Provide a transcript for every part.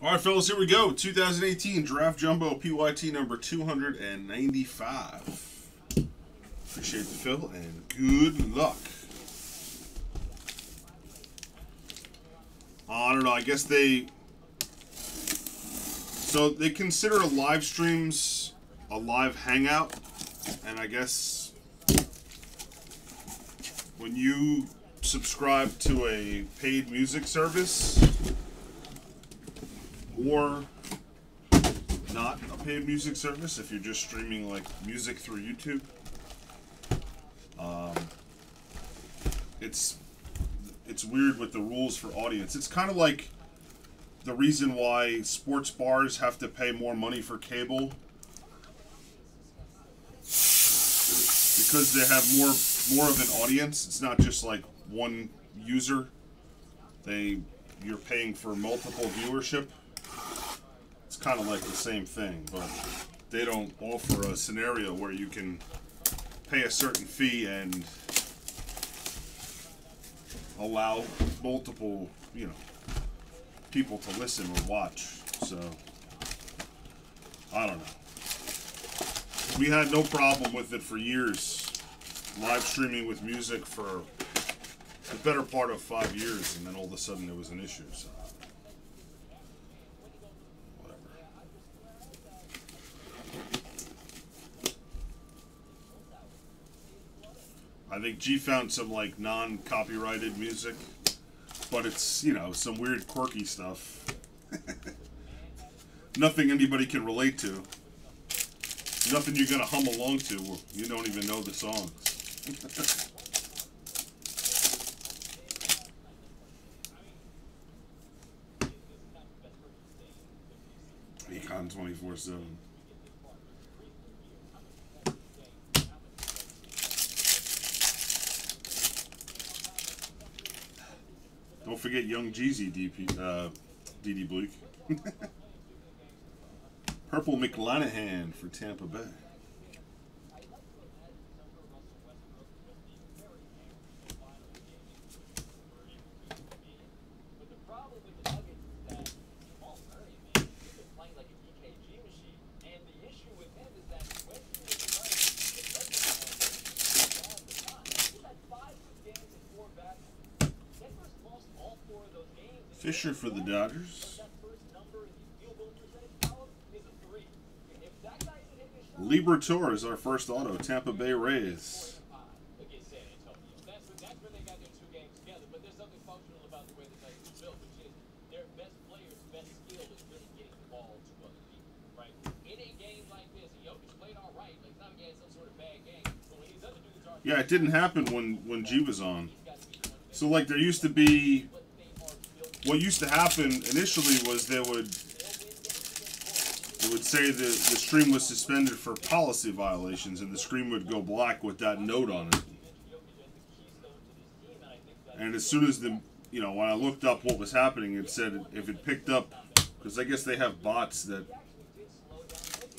All right, fellas, here we go. 2018 Draft Jumbo PYT number 295. Appreciate the fill and good luck. I don't know. I guess they. So they consider live streams a live hangout, and I guess when you subscribe to a paid music service or not a paid music service if you're just streaming like music through YouTube. Um, it's it's weird with the rules for audience. It's kind of like the reason why sports bars have to pay more money for cable because they have more more of an audience. It's not just like one user. They you're paying for multiple viewership. Kind of like the same thing, but they don't offer a scenario where you can pay a certain fee and allow multiple, you know, people to listen or watch. So I don't know. We had no problem with it for years. Live streaming with music for the better part of five years, and then all of a sudden it was an issue. So I think G found some like non-copyrighted music, but it's you know some weird quirky stuff. Nothing anybody can relate to. Nothing you're gonna hum along to. You don't even know the songs. Econ 24 7. Don't forget Young Jeezy, DP, uh, DD Bleak. Purple McClanahan for Tampa Bay. But the problem with the Nuggets is that Jamal Murray, man, he's been playing like an EKG machine. And the issue with him is that when he was playing, it doesn't matter all the time. He's had five good games and four bad ones. Denver's lost all four of those games. and Fisher for the Dodgers. That first number in the field goal percentage column is a three. If that guy isn't hitting his shot, Libertor is our first auto. Tampa Bay Rays. against San Antonio. That's when, that's when they got their two games together. But there's something functional about the way the Nuggets are built, which is their best player's best skill is really getting the ball to other people, right? In a game like this, and Jokic played all right. Like, it's not like he had some sort of bad is our first auto. Tampa Bay Rays. Yeah, it didn't happen when when G was on. So like there used to be what used to happen initially was they would it would say that the stream was suspended for policy violations and the screen would go black with that note on it. And as soon as the you know when I looked up what was happening, it said if it picked up because I guess they have bots that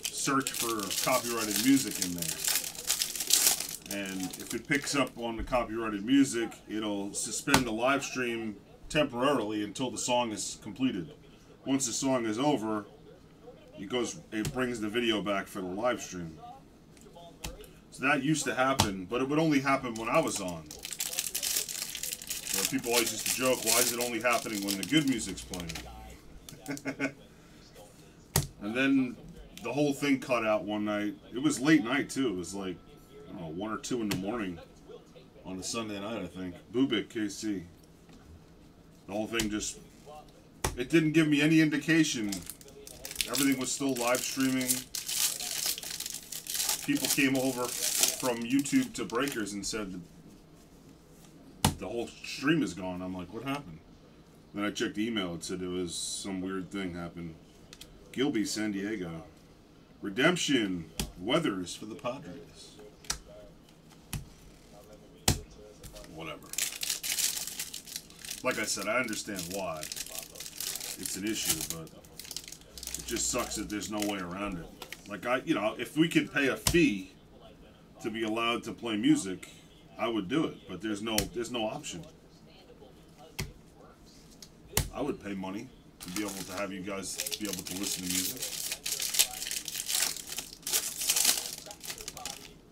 search for copyrighted music in there. And if it picks up on the copyrighted music, it'll suspend the live stream temporarily until the song is completed. Once the song is over, it goes it brings the video back for the live stream. So that used to happen, but it would only happen when I was on. People always used to joke, why is it only happening when the good music's playing? and then the whole thing cut out one night. It was late night too. It was like know, one or two in the morning on a Sunday night, I think. Bubic, KC. The whole thing just it didn't give me any indication. Everything was still live streaming. People came over from YouTube to Breakers and said the whole stream is gone. I'm like, what happened? Then I checked the email. It said it was some weird thing happened. Gilby, San Diego. Redemption. Weathers for the Padres. Whatever. Like I said, I understand why it's an issue, but just sucks that there's no way around it. Like I, you know, if we could pay a fee to be allowed to play music, I would do it. But there's no, there's no option. I would pay money. to be able to have you guys be able to listen to music.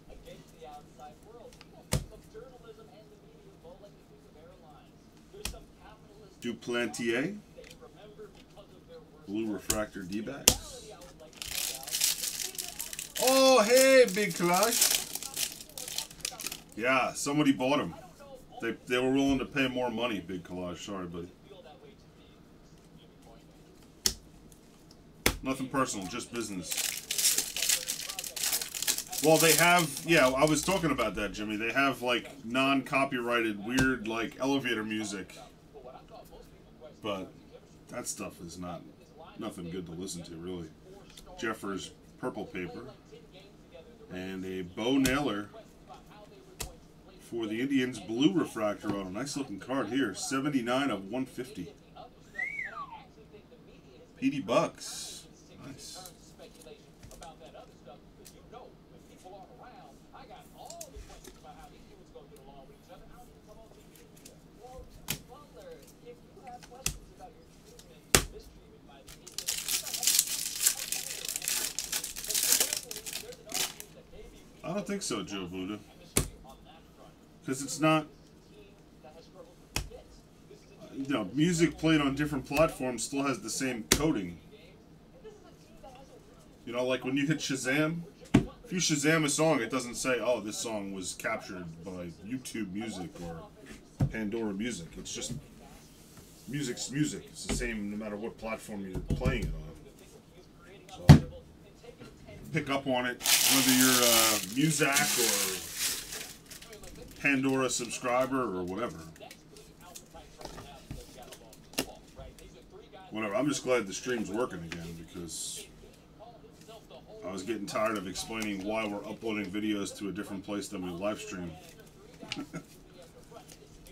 against the outside world. People think of journalism and the media more like they think of airlines. There's some capitalist Duplantier, they remember because of their worst Blue Refractor D-backs. reality. I would like to point out. Oh, hey, Big Clash. Yeah, somebody bought them. They, they were willing to pay more money, Big Collage. Sorry, buddy. Feel that way to me. Nothing personal, just business. Well, they have, yeah, I was talking about that, Jimmy. They have like non copyrighted, weird, like elevator music. But that stuff is not, nothing good to listen to, really. Jeffers Purple Paper. And a Bo Naylor for the Indians Blue Refractor on a nice looking card here. 79 of 150. Petey Bucks. Nice. speculation about that other stuff because you know when people aren't around, I got all the questions about how these humans gonna get along with each other. I don't even come on TV to do that. Well, Butler, if you have questions about your treatment, mistreatment by the media, please don't hesitate. There's an argument that maybe we I think so, Joe Buddha. Because it's not, you know, music played on different platforms still has the same coding. You know, like when you hit Shazam, if you Shazam a song, it doesn't say, oh, this song was captured by YouTube Music or Pandora Music. It's just music's music. It's the same no matter what platform you're playing it on. Pick up on it, whether you're a Muzak or Pandora subscriber or whatever. Whatever. I'm just glad the stream's working again because I was getting tired of explaining why we're uploading videos to a different place than we live stream.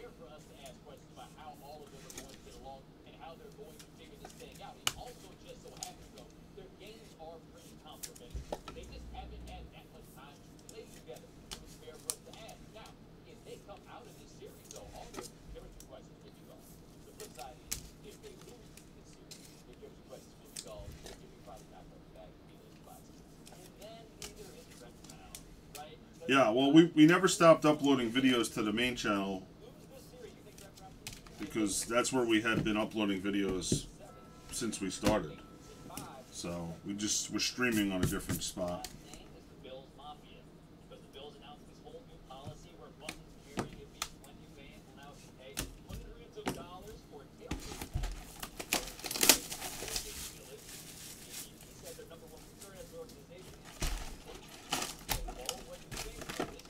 fair for us to ask questions about how all of them are going to get along and how they're going to figure this thing out. It also just so happens, though, their games are pretty complementary. They just haven't had that much time to play together. It's fair for us to ask. Now, if they come out of this series, though, all their there are two questions will be gone. The flip side is, if they lose this series, their there are two questions will be gone. They're giving probably not coming back to be those classes. And then either it's reconciled, right? But Yeah, well, we, we never stopped uploading videos to the main channel because that's where we had been uploading videos since we started. So we just we're streaming on a different spot. name is the Bills Mafia. Because the Bills announced this whole new policy where buttons carrying at least 20 fans will now be paid hundreds of dollars for tailgate ridiculous. He said their number one concern as an organization is oh, what do you think of this?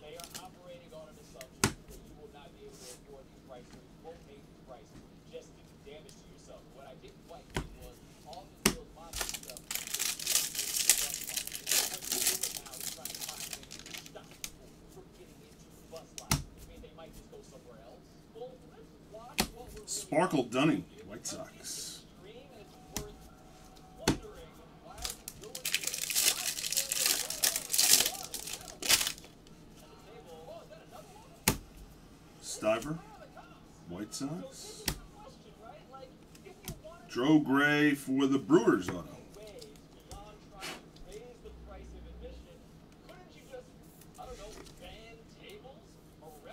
They are operating on an assumption that you will not be able to afford these prices, or you won't pay these prices just to do damage to yourself. What I didn't quite get was all this Bills Mafia stuff. that you don't get the bus line. What they're doing now is trying to find ways to stop people from getting into the bus line. I mean, they might just go somewhere else. Well, let's watch what we're really Sparkle Dunning, White Sox. dream, and it's worth wondering why are we doing this? Why is it Oh, is Dunning, White Sox. Stiever, White Sox. Joe Gray for the Brewers auto.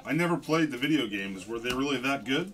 I never played the video games. Were they really that good?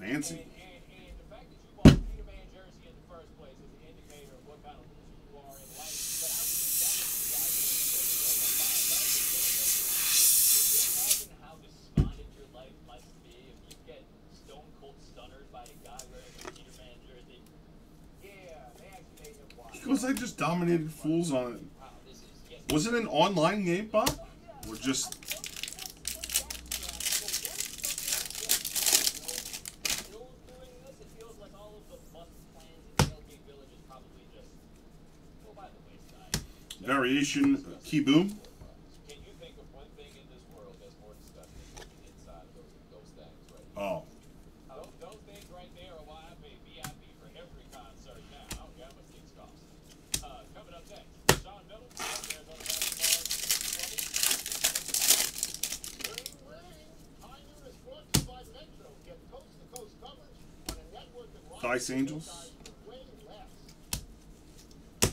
Fancy. And, and the fact that you bought a Peterman jersey in the first place is an indicator of what kind of loser you are in life. But I would think that was the idea. Could you imagine how despondent your life must be if you get stone cold stunnered by a guy wearing a Peterman jersey? Yeah, they actually made him watch. He goes, I just dominated fools on it. Wow, this is yes. Was it an online game, Bob? Or just Still doing this, it feels like all of the bust plans in Tailgate Village is probably just go by the wayside. variation key boom? Can you think of one thing in this world that's more disgusting than the inside of those, those things right Oh. Those, those things right there are why I pay VIP for every concert now. I don't care how much things cost. Uh, coming up next, Sean Miller, Arizona basketball. Ring, ring. High Noon is brought to you by Metro. Get coast-to-coast coverage on a Oh. network that rides Dice Angels. for way less.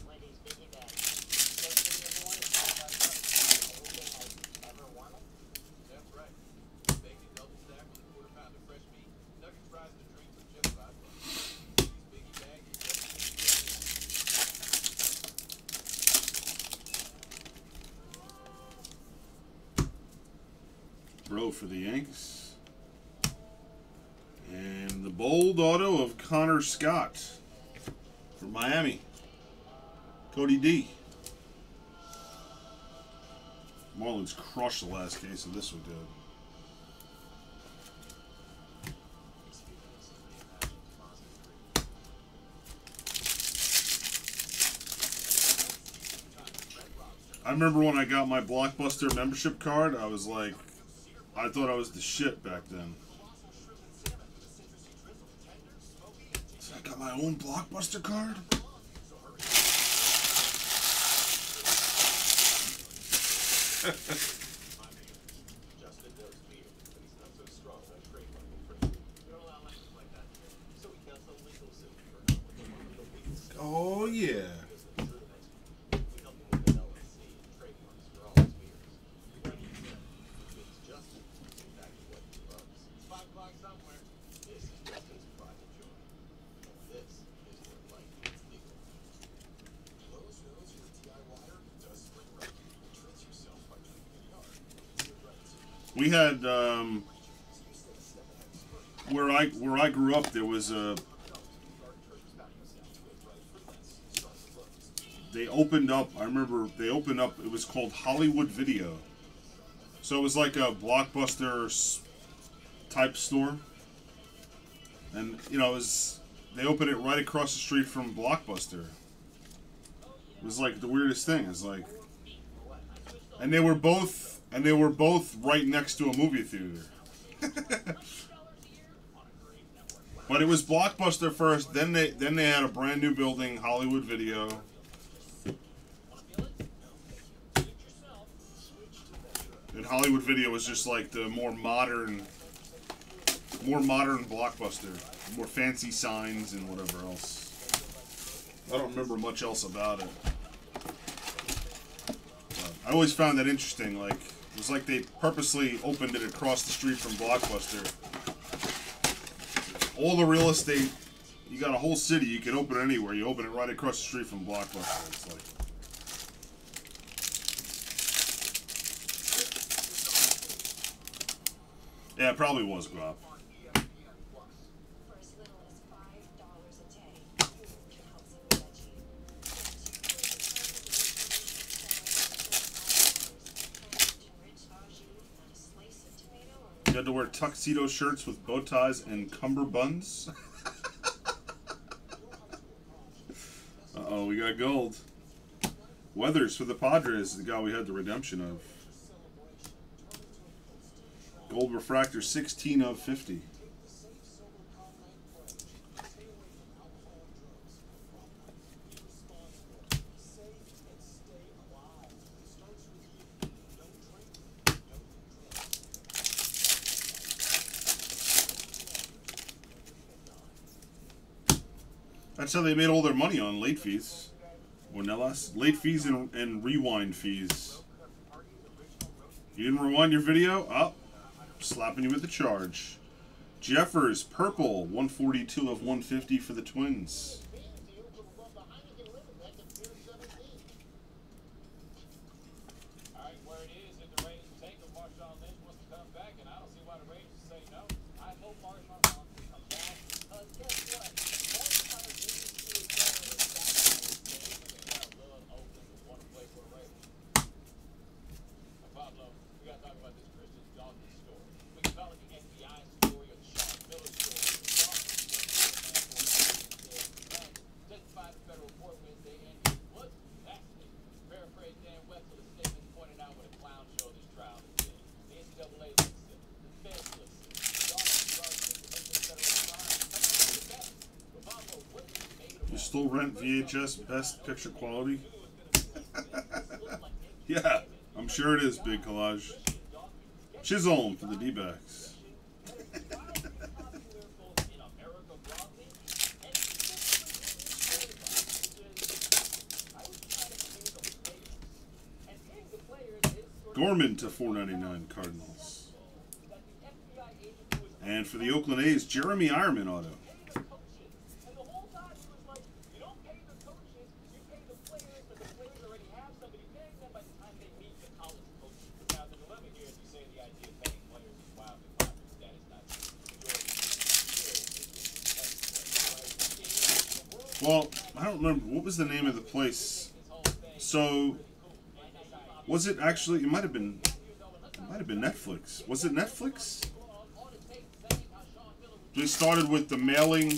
Wendy's Biggie Bag. Best thing you ever wanted? Anything I ever wanted? That's right. Bacon double stack with a quarter pound of fresh meat. Nuggets, fries, and a drink for just five bucks. These biggie bags are just Bro for the Yanks. And the bold auto of Scott for Miami. Cody D. Marlins crushed the last case of this one, dude. I remember when I got my Blockbuster membership card, I was like, I thought I was the shit back then. Own Blockbuster card? Justin knows beer, but he's not so strong on trademark infringement. We don't allow language like that here. So we cancel legal suit for one of the legal Oh, yeah. We help you with an LLC and trademarks for all his beers. We run you down. It's Justin. It's exactly what he loves. It's five o'clock somewhere. This is Justin's private joint. This is where life gets legal. Lowe's knows your DIYer does spring right. Treat yourself by treating your yard. It's your right. We had um, where I where I grew up. There was a they opened up. I remember they opened up. It was called Hollywood Video. So it was like a blockbuster type store, and you know it was they opened it right across the street from Blockbuster. It was like the weirdest thing. It's like, and they were both and they were both right next to a movie theater. But it was Blockbuster first. Then they then they had a brand new building, Hollywood Video. And Hollywood Video was just like the more modern, more modern Blockbuster, more fancy signs and whatever else. I don't remember much else about it. But I always found that interesting. Like it was like they purposely opened it across the street from Blockbuster all the real estate. You got a whole city. You can open it anywhere. You open it right across the street from Blockbuster. It's like. Yeah, it probably was Grop. For as little as five dollars a day, you can help save a veggie. Rich au jus and a slice of tomato or You had to wear tuxedo shirts with bow ties and cummerbunds. uh oh, we got gold. Weathers for the Padres, the guy we had the redemption of. Gold refractor, 16 of 50. That's how they made all their money on late fees. Or no. Late fees and, and rewind fees. You didn't rewind your video? Up. slapping you with the charge. Jeffers, purple, 142 of 150 for the Twins. All right, where it is, if the Rangers take him, Marshawn Lynch wants to come back, and I don't see why the Rangers say no. I hope Marshawn Lynch comes back. Uh, guess what? Most times we can see each other in the back of this game, and they got love Oakland and want to play for the Rangers. Uh, Pablo, we got to talk about this Christian Dawkins story. We can call it the FBI story or the Sean Miller story. Dawkins was a man for a man testified in federal court Wednesday, and it was fascinating. Paraphrase Dan Wetzel, his statement pointed out what a clown show this trial has been. The NCAA looks it, the feds looks it. Dawkins charged with committing federal crime. Come on, look at that. But Pablo, what is made of You still rent VHS best picture quality? yeah, I'm sure it is, Big Collage. Chisholm for the D backs. Gorman to 499 Cardinals. And for the Oakland A's, Jeremy Eierman auto. Well, I don't remember what was the name of the place. So, was it actually? It might have been. It might have been Netflix. Was it Netflix? They started with the mailing.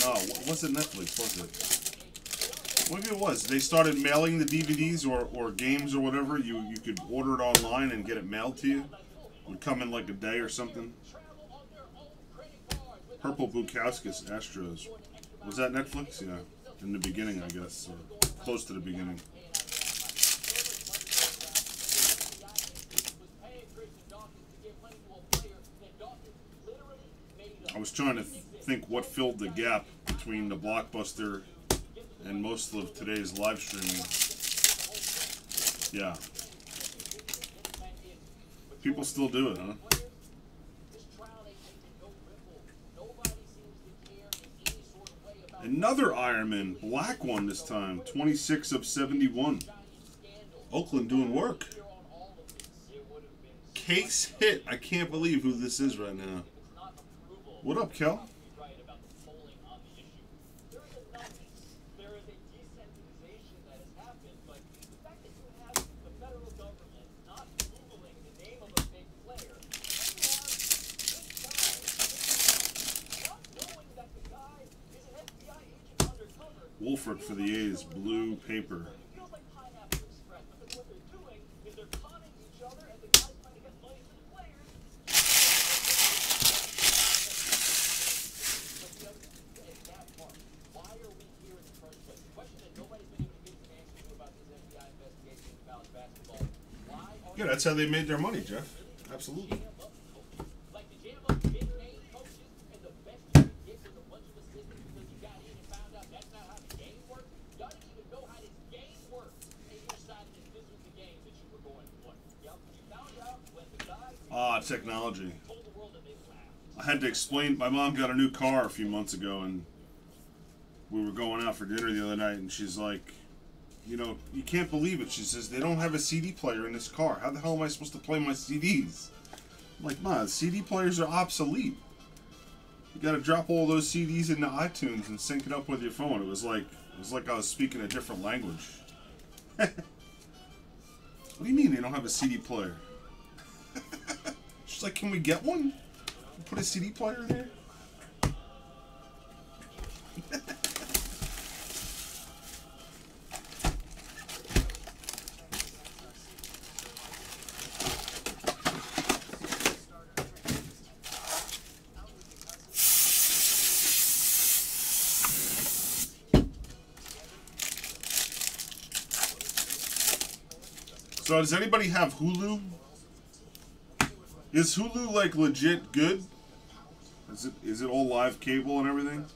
No, was it Netflix? Was it? Maybe it was. They started mailing the DVDs or, or games or whatever. You you could order it online and get it mailed to you. It would come in like a day or something. Purple Bukauskas Astros. Was that Netflix? Yeah. In the beginning, I guess. Or close to the beginning. I was trying to th- think what filled the gap between the blockbuster and most of today's live streaming. Yeah. People still do it, huh? Another Eierman, black one this time, 26 of 71. Oakland doing work. Case hit. I can't believe who this is right now. What up, Kel? Wolford for the A's, blue paper. feels like Pineapple Express because what they're doing is they're conning each other and the guys trying to get money for the players. But the other is that part. Why are we here in the first place? The question that nobody's been able to get an answer to about this FBI into college basketball. Why are Yeah, that's how they made their money, Jeff. Absolutely. jam up coaches? Like the jam up big name coaches and the best you can get is a bunch of assistants because you got in and found out that's not how the game works. Y'all didn't even know how this game works, and you decided that this was the game that you were going to play. Yep, you found out when the guys Ah, technology. I had to explain. My mom got a new car a few months ago, and we were going out for dinner the other night, and she's like, "You know, you can't believe it." She says, "They don't have a CD player in this car. How the hell am I supposed to play my CDs?" I'm like, "Ma, CD players are obsolete. You got to drop all those CDs into iTunes and sync it up with your phone." It was like it was like I was speaking a different language. what do you mean they don't have a CD player? She's like, "Can we get one?" Put a CD player in there? So does anybody have Hulu? Is Hulu like legit good? Is it is it all live cable and everything?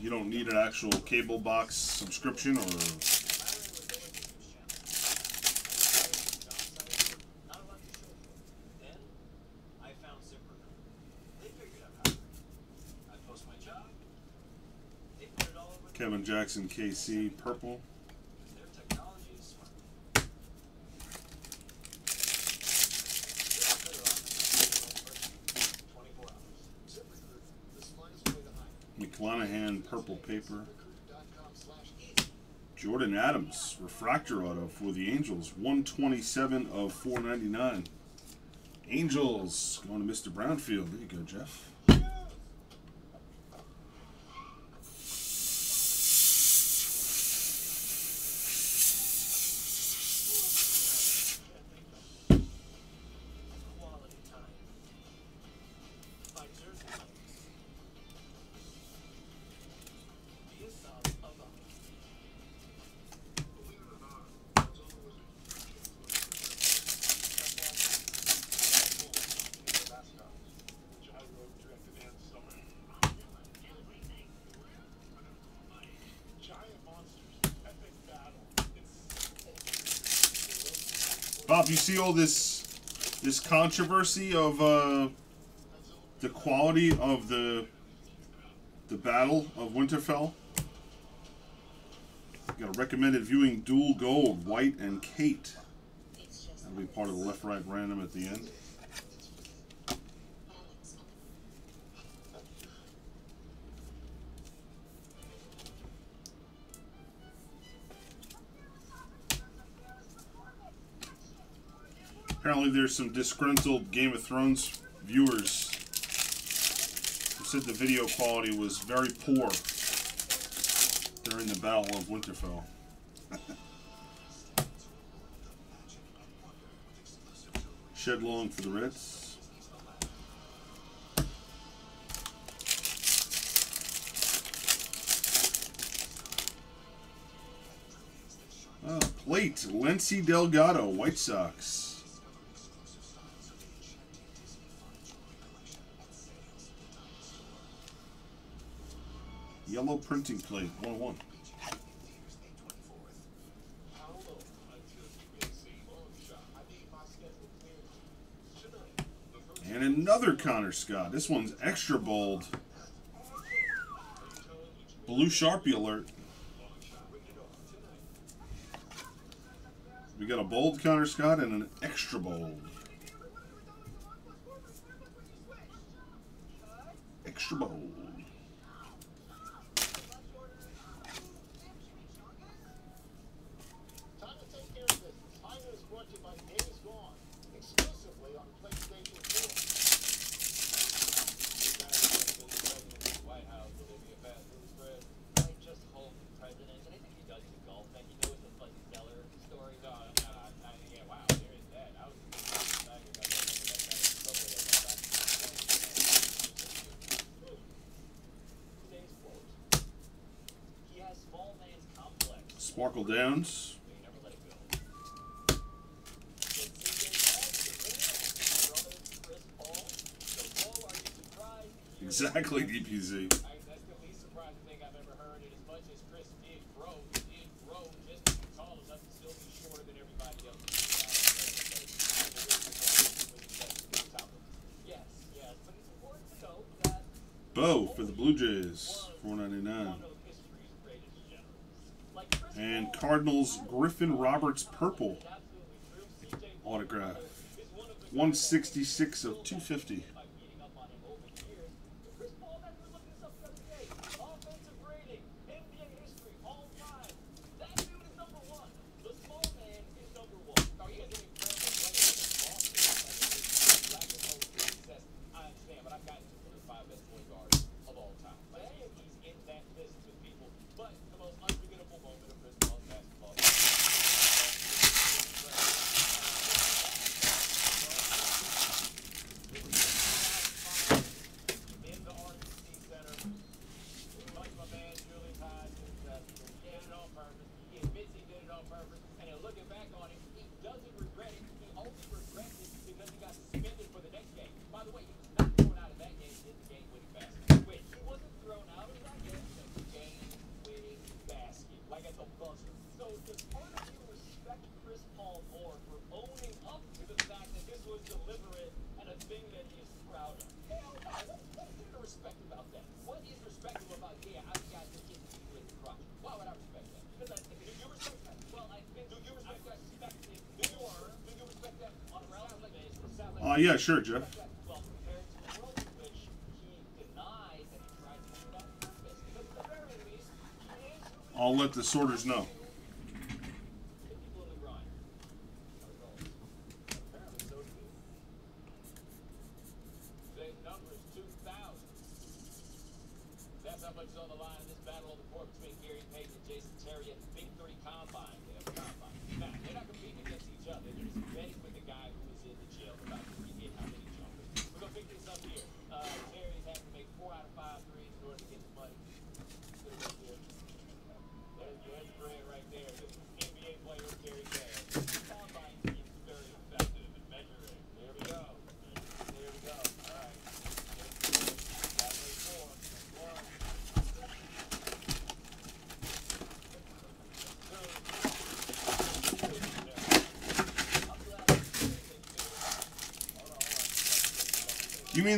you don't need an actual cable box subscription or Kevin Jackson KC to show for it. Then I found ZipRecruiter. They figured out how to I post my job. They put it all over the Kevin Jackson KC purple. Their technology is smart. Twenty-four hours. ZipRecruiter, the smartest way to hire. McClanahan purple paper. Jordyn Adams refractor auto for the Angels 127 of 499. Angels going to Mr. Brownfield. There you go, Jeff. Bob, you see all this this controversy of uh, the quality of the the Battle of Winterfell? Got a recommended viewing dual gold, white and Kate. That'll be part of the left right random at the end. Apparently, there's some disgruntled Game of Thrones viewers who said the video quality was very poor during the Battle of Winterfell. Shed long for the Reds. Oh, plate. Lency Delgado, White Sox. Yellow printing plate, 101. And another Connor Scott. This one's extra bold. Blue Sharpie alert. We got a bold Connor Scott and an extra bold. Extra bold. Time to take care of business. High News brought to you by Days Gone, exclusively on PlayStation 4. White House, will there be a fast food spread? I just hope the president, and I think he does the golf thing, he knows the Fuzzy Zoeller story. No, I'm not, I'm not, yeah, wow, there is that. I was back in that time, that kind of trouble there, that Today's quote. He has small man's complex. Sparkle Downs. but he never let it go. Then CJ Paul, the brother, Chris Paul. So, Paul, are you surprised to hear Exactly, DPZ. I, that's the least surprising thing I've ever heard. And as much as Chris did grow, he did grow just as tall enough to still be shorter than everybody else. Yes, yes, but it's important to note that Bo for the Blue Jays, 499. one of history's greatest generals. Like Chris And Cardinals Griffin Roberts purple absolutely true. CJ Paul autograph. is one of the 166 of 250. sure, Jeff. I'll let the sorters know.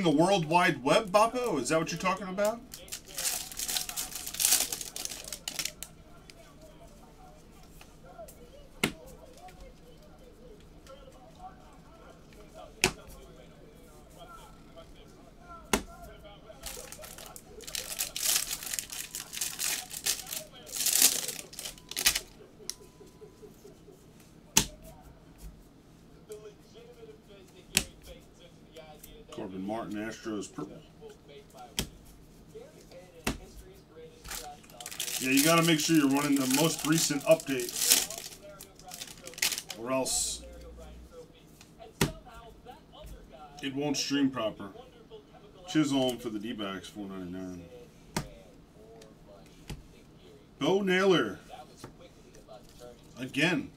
the World Wide Web, Boppo? Is that what you're talking about? purple. Yeah, you gotta make sure you're running the most recent update. Or else it won't stream proper. Chisholm for the D-backs, 499. Bo Naylor. Again.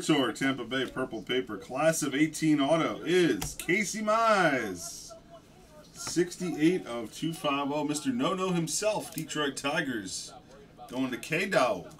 Tour Tampa Bay Purple Paper Class of 18 Auto is Casey Mize. 68 of 250. Mr. No No himself, Detroit Tigers. Going to K Dog.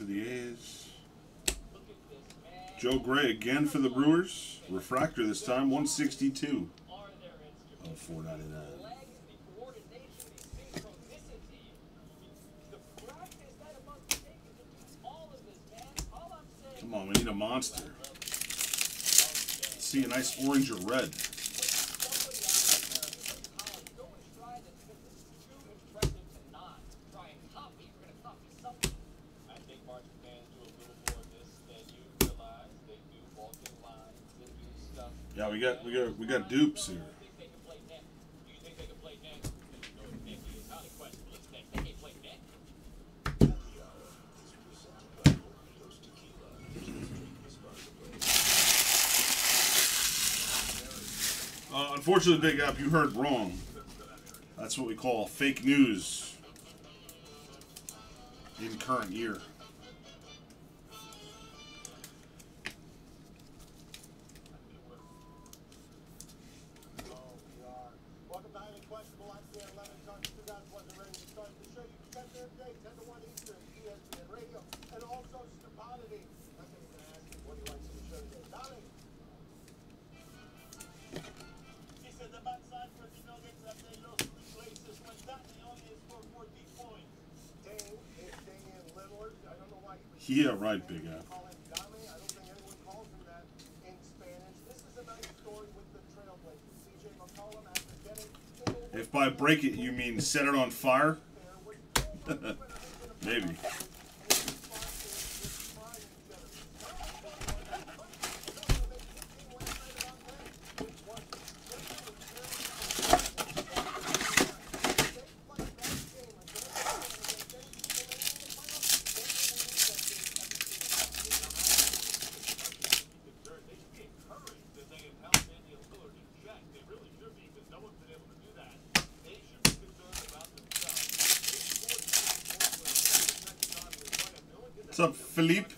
for the A's. Joe Gray again for the Brewers. Refractor this time, 162 of 499. Come on, we need a monster. Let's see a nice orange or red. Yeah, we got we got we got dupes here. Uh, unfortunately, Big App, you heard wrong. That's what we call fake news in current year. break it, you mean set it on fire? What's up, Philippe?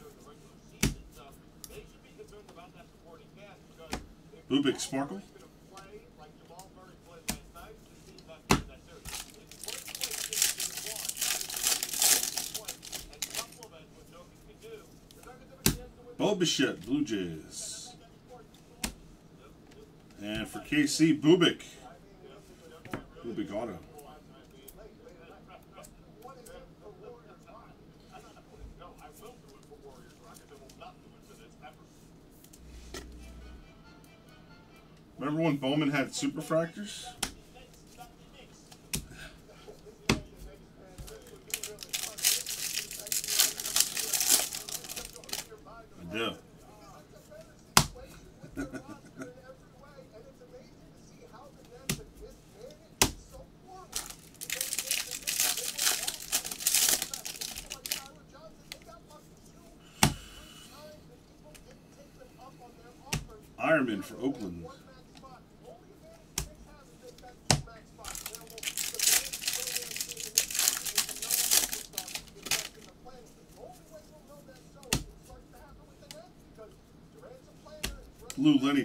Bubic Sparkle. Bo Bichette, Blue Jays. And for KC, Bubic. Bubic Auto. Remember when Bowman had superfractors?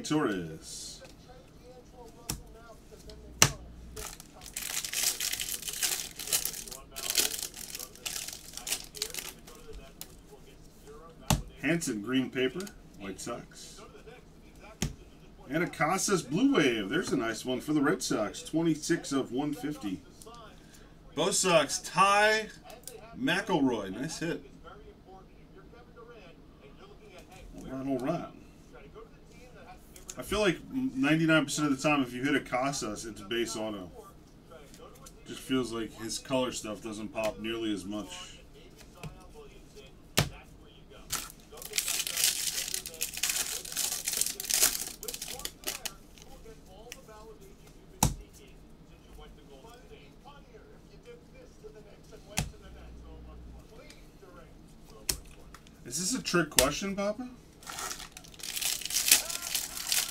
Torres. Hansen green paper, White Sox. And a Casas Blue Wave. There's a nice one for the Red Sox. 26 of 150. Both Sox. Ty McElroy. Nice hit. All right, all right. I feel like 99% of the time, if you hit a Casas, it's base auto. Just feels like his color stuff doesn't pop nearly as much. Is this a trick question, Papa?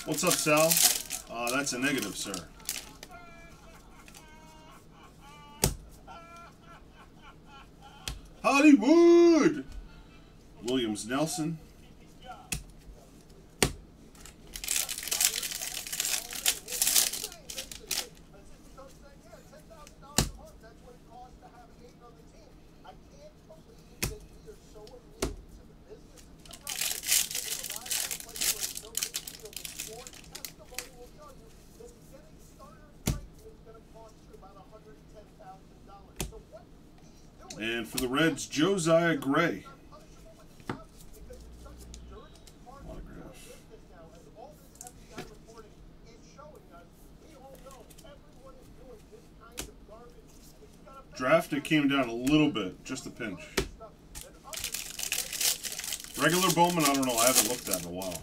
What's up, Sal? Uh, that's a negative, sir. Hollywood! Williams Nelson. Josiah Gray. Draft, it came down a little bit, just a pinch. Regular Bowman, I don't know, I haven't looked at in a while.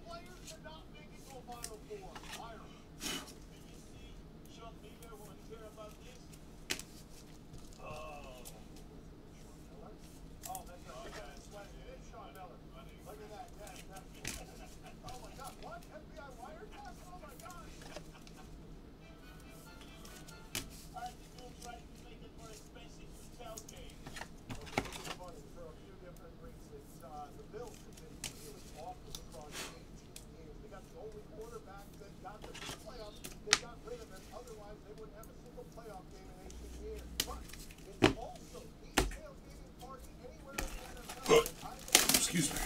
Excuse me.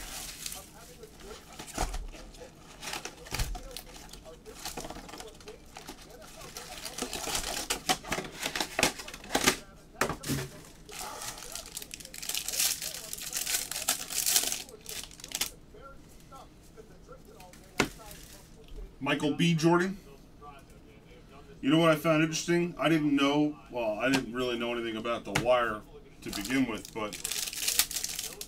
Michael B. Jordan. You know what I found interesting? I didn't know, well, I didn't really know anything about The Wire to begin with, but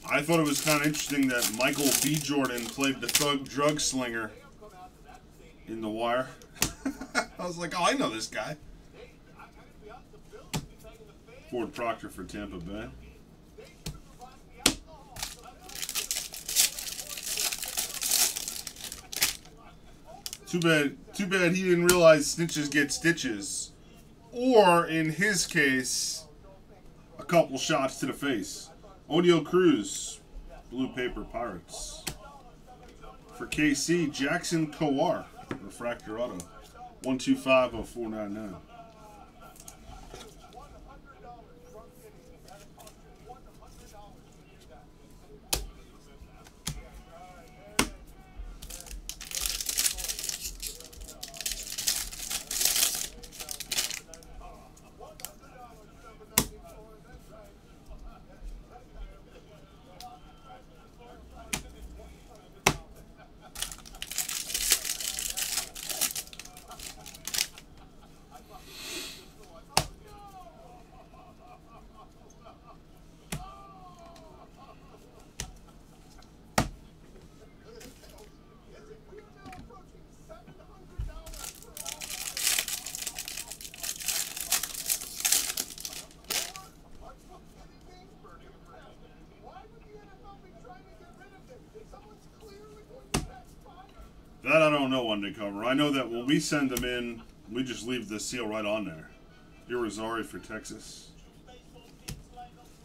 I thought it was kind of interesting that Michael B. Jordan played the thug drug slinger in The Wire. I was like, oh, I know this guy. Ford Proctor for Tampa Bay. Too bad, too bad he didn't realize snitches get stitches. Or, in his case, a couple shots to the face. Oneil Cruz, Blue Paper Pirates. For KC, Jackson Kowar, Refractor Auto, 1250499. Cover. I know that when we send them in, we just leave the seal right on there. Irizarry for Texas.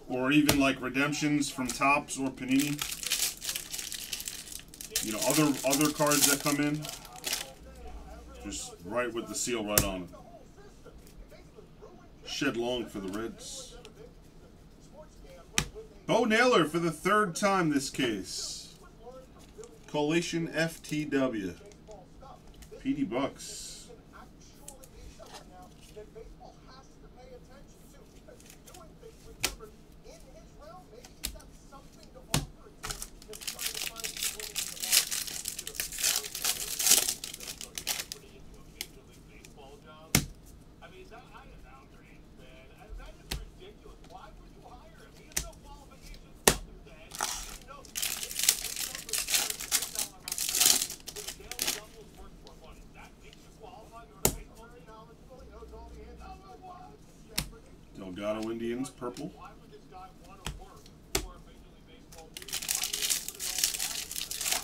Or even like redemptions from Topps or Panini. You know, other other cards that come in. Just right with the seal right on it. Shed long for the Reds. Bo Naylor for the third time this case. Collation FTW. PD Bucks.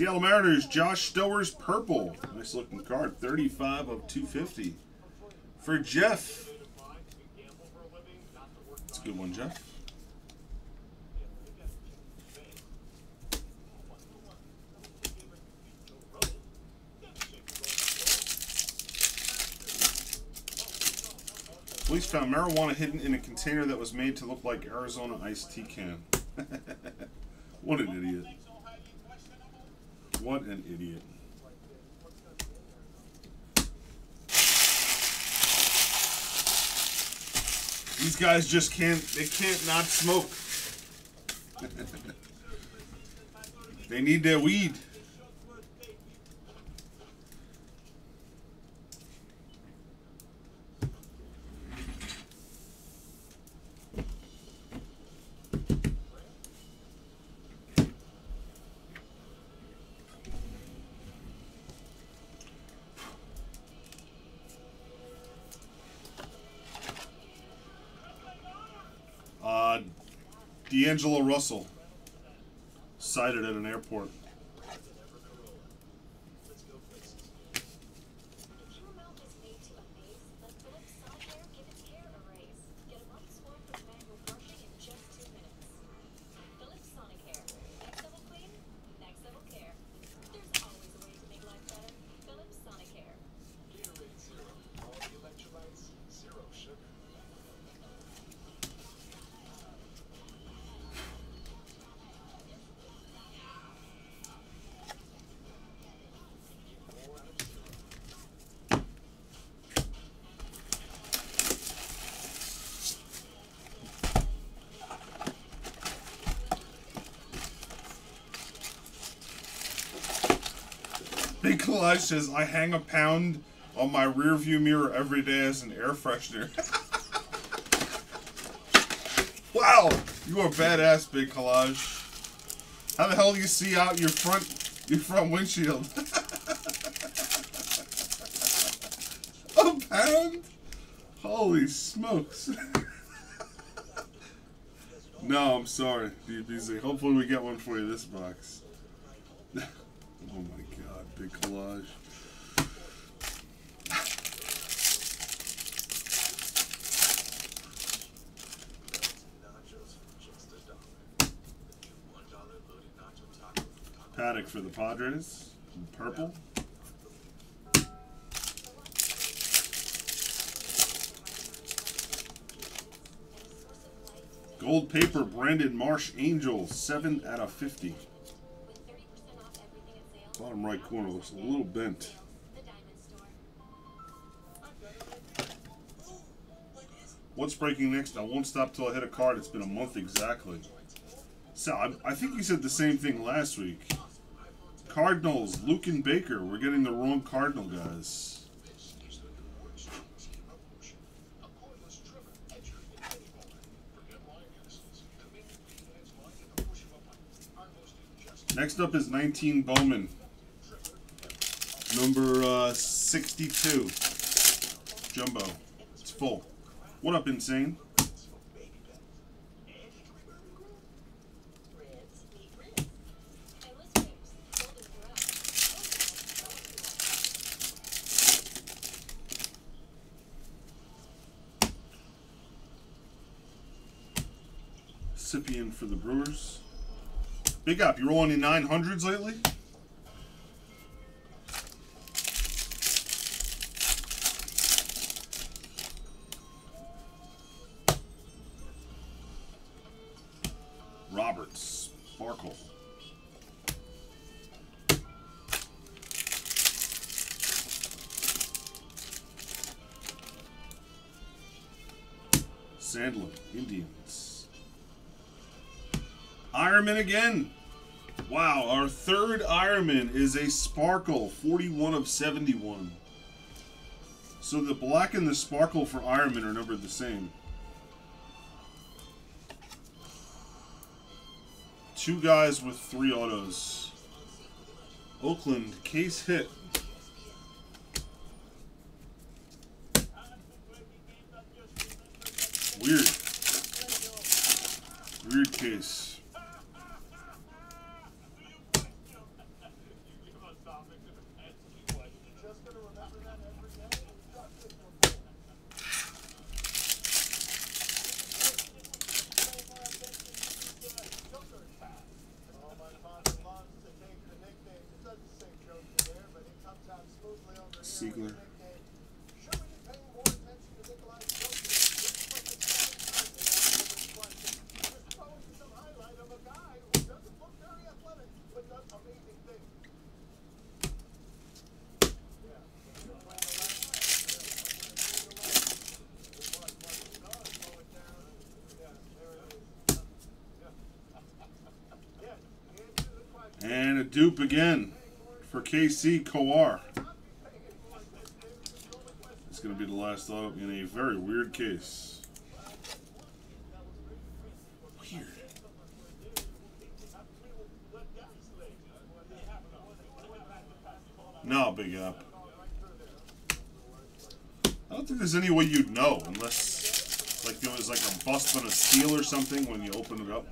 Seattle Mariners, Josh Stowers, purple. Nice looking card. 35 of 250. For Jeff. That's a good one, Jeff. Police found marijuana hidden in a container that was made to look like Arizona iced tea can. what an idiot. What an idiot. These guys just can't, they can't not smoke. they need their weed. D'Angelo Russell, sighted at an airport. Collage says, I hang a pound on my rear view mirror every day as an air freshener. wow, you are badass, Big Collage. How the hell do you see out your front your front windshield? a pound? Holy smokes. no, I'm sorry, DBZ. Hopefully we get one for you this box. Oh my god, big collage. Nachos for just a dollar. The new one dollar loaded nacho taco from Taco Paddack for the Padres. Purple. Gold paper, Brandon Marsh Angel, 7 out of 50. With 30% off everything at sale. Bottom right corner looks a little bent. What's breaking next? I won't stop till I hit a card. It's been a month exactly. Sal, I, I think you said the same thing last week. Cardinals, Luken Baker. We're getting the wrong Cardinal guys. Next up is 19 Bowman. Number uh, 62. Jumbo. It's full. What up, Insane? For the Brewers. Big up. You rolling any 900s lately? Roberts. Sparkle. Sandlin. Indians. Eierman again. Wow, our third Eierman is a Sparkle, 41 of 71. So the black and the Sparkle for Eierman are numbered the same. Two guys with three autos. Oakland, case hit. scoop again for KC Kowar. It's going to be the last auto in a very weird case. Weird. No, Big Up. I don't think there's any way you'd know unless like there was like a bust on a seal or something when you open it up.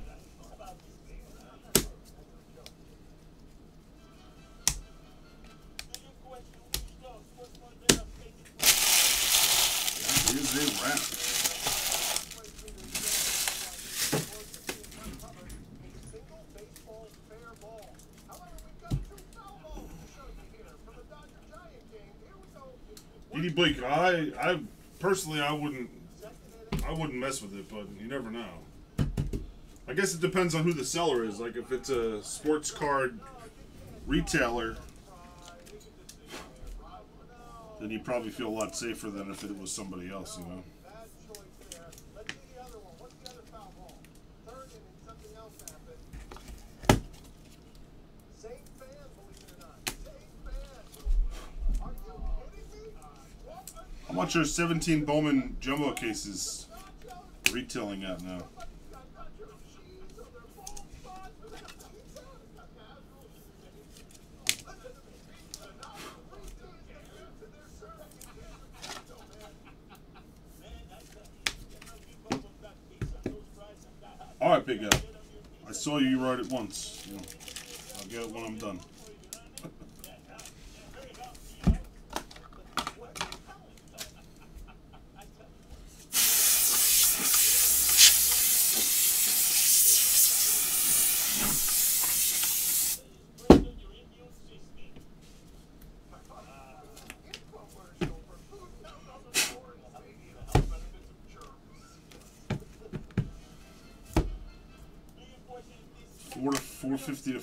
personally, I wouldn't, I wouldn't mess with it, but you never know. I guess it depends on who the seller is. Like if it's a sports card retailer, then you probably feel a lot safer than if it was somebody else, you know. Launcher 17 Bowman Jumbo cases retailing out now. All right, big guy. I saw you wrote it once. You know, I'll get it when I'm done.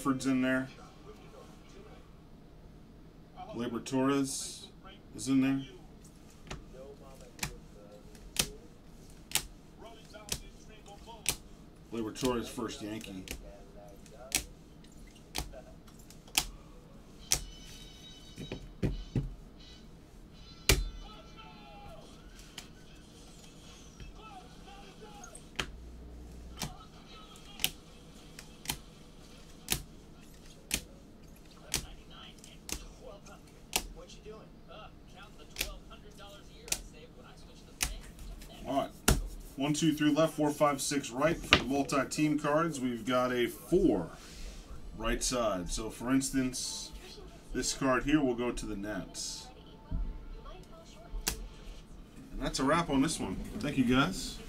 Rutherford's in there. Gleyber Torres is in there. Gleyber Torres first Yankee. What you doing? Uh, counting the twelve hundred dollars a year I saved when I switched to bank. All right. One, two, three left, four, five, six right. For the multi team cards, we've got a four right side. So, for instance, this card here will go to the Nets. And that's a wrap on this one. Thank you, guys.